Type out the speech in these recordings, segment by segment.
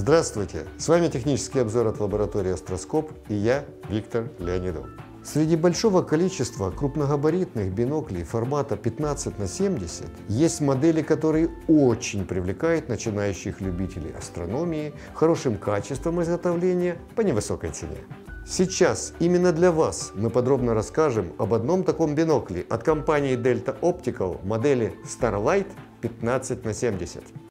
Здравствуйте! С вами технический обзор от лаборатории Астроскоп и я, Виктор Леонидов. Среди большого количества крупногабаритных биноклей формата 15 на 70 есть модели, которые очень привлекают начинающих любителей астрономии хорошим качеством изготовления по невысокой цене. Сейчас именно для вас мы подробно расскажем об одном таком бинокле от компании Delta Optical модели Starlight 15 на 70.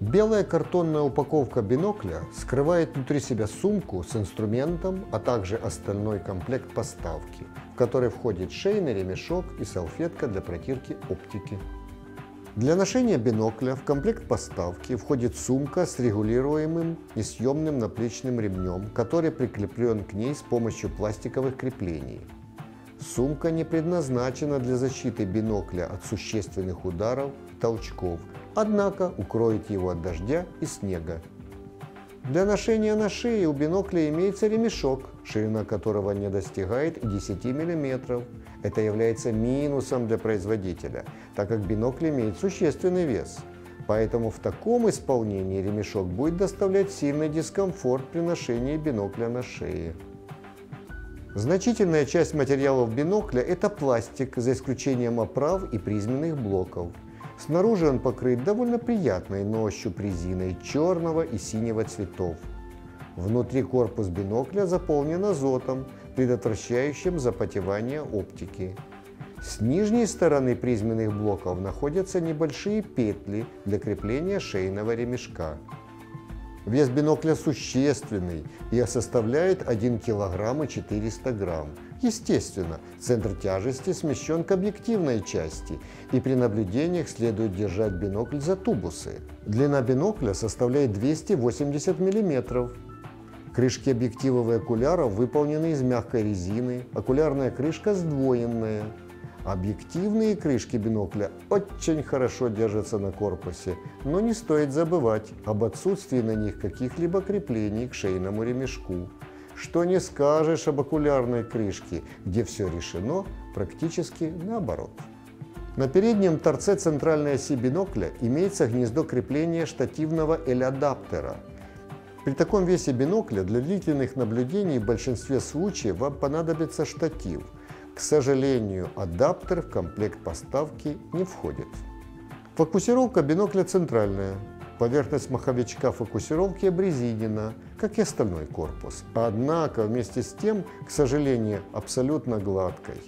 Белая картонная упаковка бинокля скрывает внутри себя сумку с инструментом, а также остальной комплект поставки, в который входит шейный ремешок и салфетка для протирки оптики. Для ношения бинокля в комплект поставки входит сумка с регулируемым и съемным наплечным ремнем, который прикреплен к ней с помощью пластиковых креплений. Сумка не предназначена для защиты бинокля от существенных ударов, толчков однако укроет его от дождя и снега. Для ношения на шее у бинокля имеется ремешок, ширина которого не достигает 10 мм. Это является минусом для производителя, так как бинокль имеет существенный вес. Поэтому в таком исполнении ремешок будет доставлять сильный дискомфорт при ношении бинокля на шее. Значительная часть материалов бинокля – это пластик, за исключением оправ и призменных блоков. Снаружи он покрыт довольно приятной на ощупь резиной черного и синего цветов. Внутри корпус бинокля заполнен азотом, предотвращающим запотевание оптики. С нижней стороны призменных блоков находятся небольшие петли для крепления шейного ремешка. Вес бинокля существенный и составляет 1 кг и 400 грамм. Естественно, центр тяжести смещен к объективной части, и при наблюдениях следует держать бинокль за тубусы. Длина бинокля составляет 280 мм. Крышки объективов и окуляров выполнены из мягкой резины, окулярная крышка сдвоенная. Объективные крышки бинокля очень хорошо держатся на корпусе, но не стоит забывать об отсутствии на них каких-либо креплений к шейному ремешку. Что не скажешь об окулярной крышке, где все решено практически наоборот. На переднем торце центральной оси бинокля имеется гнездо крепления штативного L-адаптера. При таком весе бинокля для длительных наблюдений в большинстве случаев вам понадобится штатив – к сожалению, адаптер в комплект поставки не входит. Фокусировка бинокля центральная. Поверхность маховичка фокусировки обрезинена, как и остальной корпус. Однако, вместе с тем, к сожалению, абсолютно гладкой.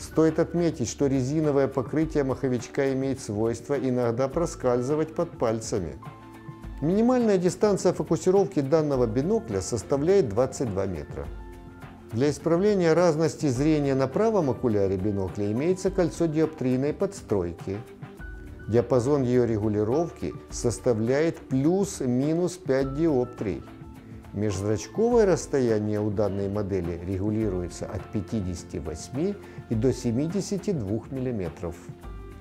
Стоит отметить, что резиновое покрытие маховичка имеет свойство иногда проскальзывать под пальцами. Минимальная дистанция фокусировки данного бинокля составляет 22 метра. Для исправления разности зрения на правом окуляре бинокля имеется кольцо диоптрийной подстройки. Диапазон ее регулировки составляет плюс-минус 5 диоптрий. Межзрачковое расстояние у данной модели регулируется от 58 и до 72 мм.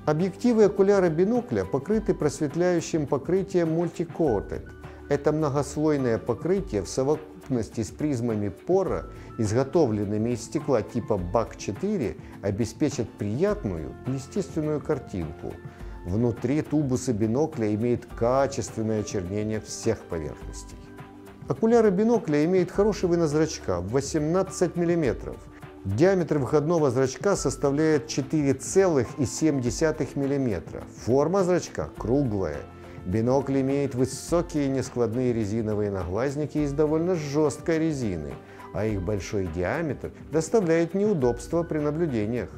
Объективы окуляра бинокля покрыты просветляющим покрытием Multicoated. Это многослойное покрытие в совокупности совокупности с призмами пора, изготовленными из стекла типа БАК-4, обеспечат приятную естественную картинку. Внутри тубуса бинокля имеет качественное очернение всех поверхностей. Окуляры бинокля имеют хороший вынос зрачка в 18 мм. Диаметр выходного зрачка составляет 4,7 мм. Форма зрачка круглая – Бинокль имеет высокие нескладные резиновые наглазники из довольно жесткой резины, а их большой диаметр доставляет неудобства при наблюдениях.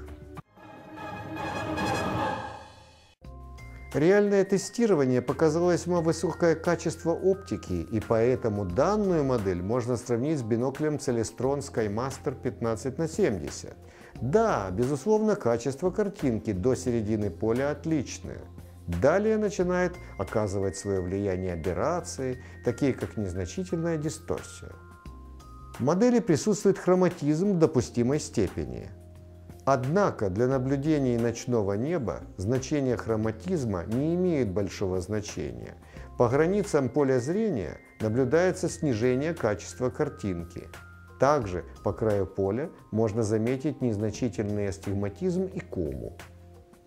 Реальное тестирование показало весьма высокое качество оптики, и поэтому данную модель можно сравнить с биноклем Celestron SkyMaster 15 на 70. Да, безусловно, качество картинки до середины поля отличное. Далее начинает оказывать свое влияние аберрации, такие как незначительная дисторсия. В модели присутствует хроматизм допустимой степени. Однако для наблюдений ночного неба значение хроматизма не имеет большого значения. По границам поля зрения наблюдается снижение качества картинки. Также по краю поля можно заметить незначительный астигматизм и кому.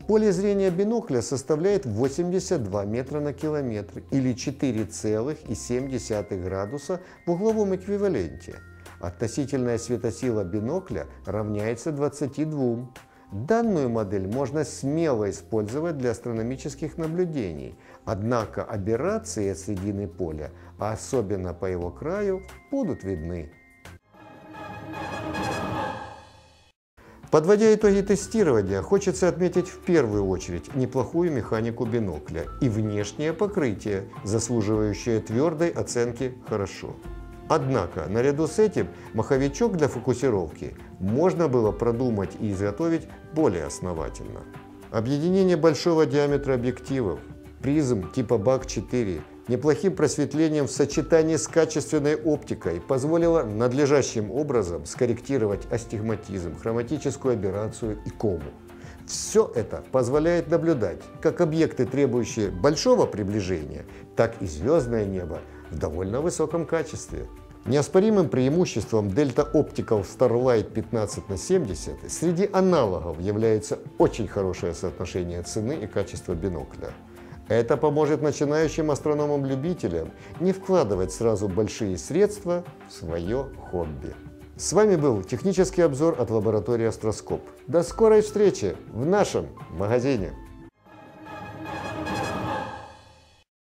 Поле зрения бинокля составляет 82 метра на километр или 4,7 градуса в угловом эквиваленте. Относительная светосила бинокля равняется 22. Данную модель можно смело использовать для астрономических наблюдений, однако аберрации от средины поля, а особенно по его краю, будут видны. Подводя итоги тестирования, хочется отметить в первую очередь неплохую механику бинокля и внешнее покрытие, заслуживающее твердой оценки «хорошо». Однако, наряду с этим, маховичок для фокусировки можно было продумать и изготовить более основательно. Объединение большого диаметра объективов, призм типа BAC-4 неплохим просветлением в сочетании с качественной оптикой позволило надлежащим образом скорректировать астигматизм, хроматическую аберрацию и кому. Все это позволяет наблюдать как объекты, требующие большого приближения, так и звездное небо в довольно высоком качестве. Неоспоримым преимуществом Delta Optical Starlight 15 на 70 среди аналогов является очень хорошее соотношение цены и качества бинокля. Это поможет начинающим астрономам-любителям не вкладывать сразу большие средства в свое хобби. С вами был технический обзор от лаборатории Астроскоп. До скорой встречи в нашем магазине!